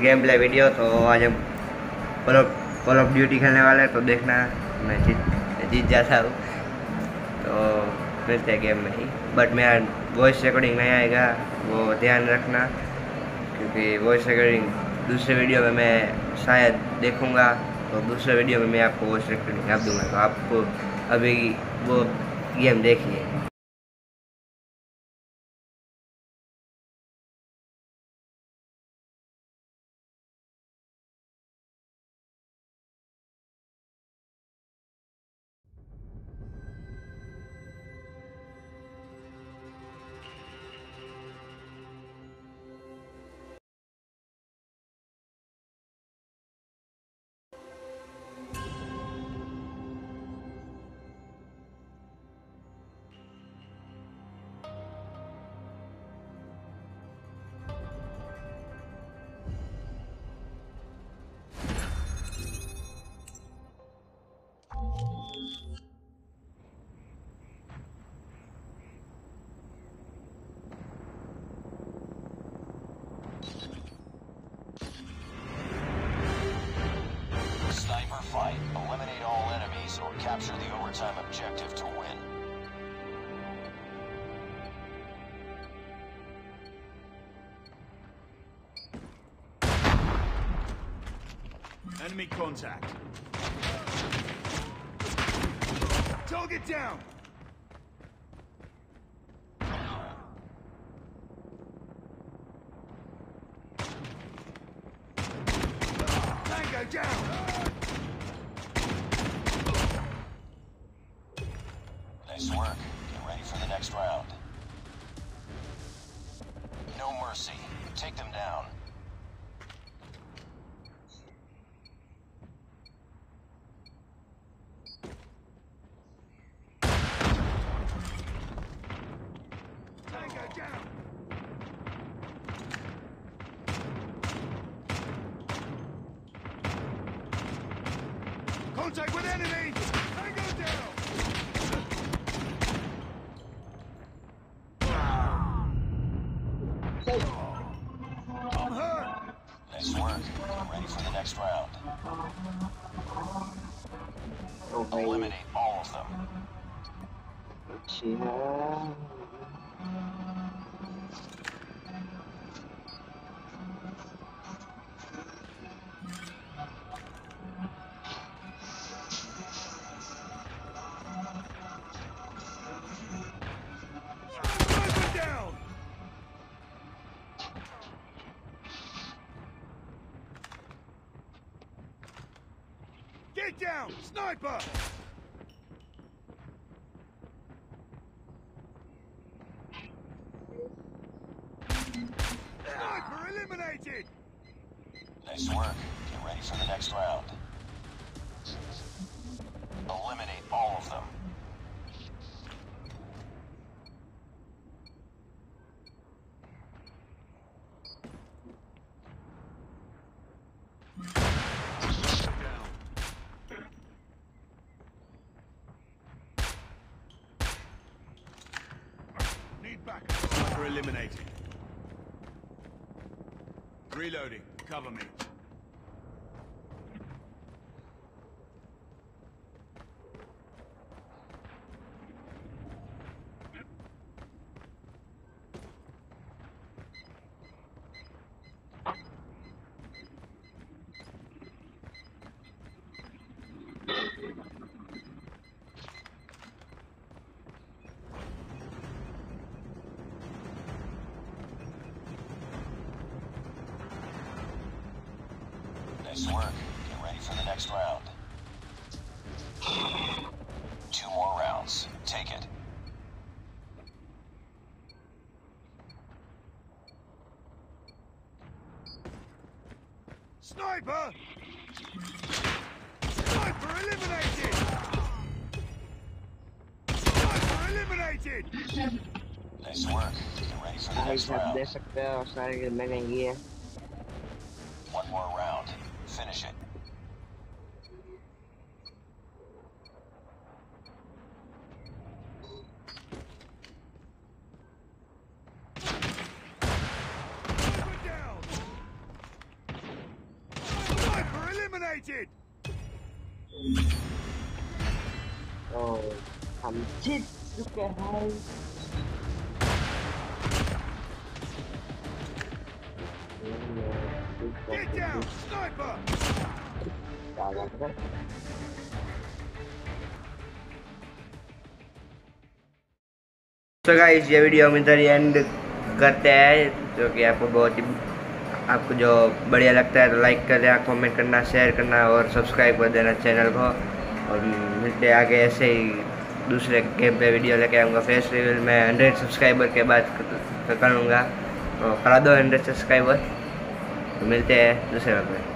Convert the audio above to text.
Game play video तो आज हम कॉल ऑफ़ ड्यूटी खेलने वाले हैं तो देखना मैं जीत जीत जाता हूँ तो मिलते हैं गेम में ही बट मेरा वॉइस रिकॉर्डिंग नहीं आएगा वो ध्यान रखना क्योंकि वॉइस रिकॉर्डिंग दूसरे वीडियो में मैं शायद देखूँगा तो दूसरे वीडियो में मैं आपको वॉइस रिकॉर्डिंग आप दूँगा तो आपको अभी वो गेम देखिए capture the overtime objective to win. Enemy contact. Target down! Mercy. Take them down! Contact with enemy! Tango down! work. Ready for the next round. Eliminate all of them. Get down! Sniper! Sniper eliminated! Nice work. Get ready for the next round. Eliminate all of them. Eliminated. Reloading. Cover me. Nice work. Get ready for the next round. Two more rounds. Take it. Sniper! Sniper eliminated! Sniper eliminated! Nice work. Get ready for the next round. One more round. Rồi, thầm chít Super hay Get down! Sniper! तो guys ये video हम इधर and करते हैं जो कि आपको बहुत ही आपको जो बढ़िया लगता है तो लाइक कर देना कमेंट करना शेयर करना और सब्सक्राइब कर देना चैनल को। और मिलते आगे ऐसे ही दूसरे गेम पे वीडियो लेके आऊँगा। फेस रिव्यूल में हंड्रेड सब्सक्राइबर के बाद करूँगा तो करा दो हंड्रेड सब्सक्राइबर तो मिलते हैं दूसरे वक्त में।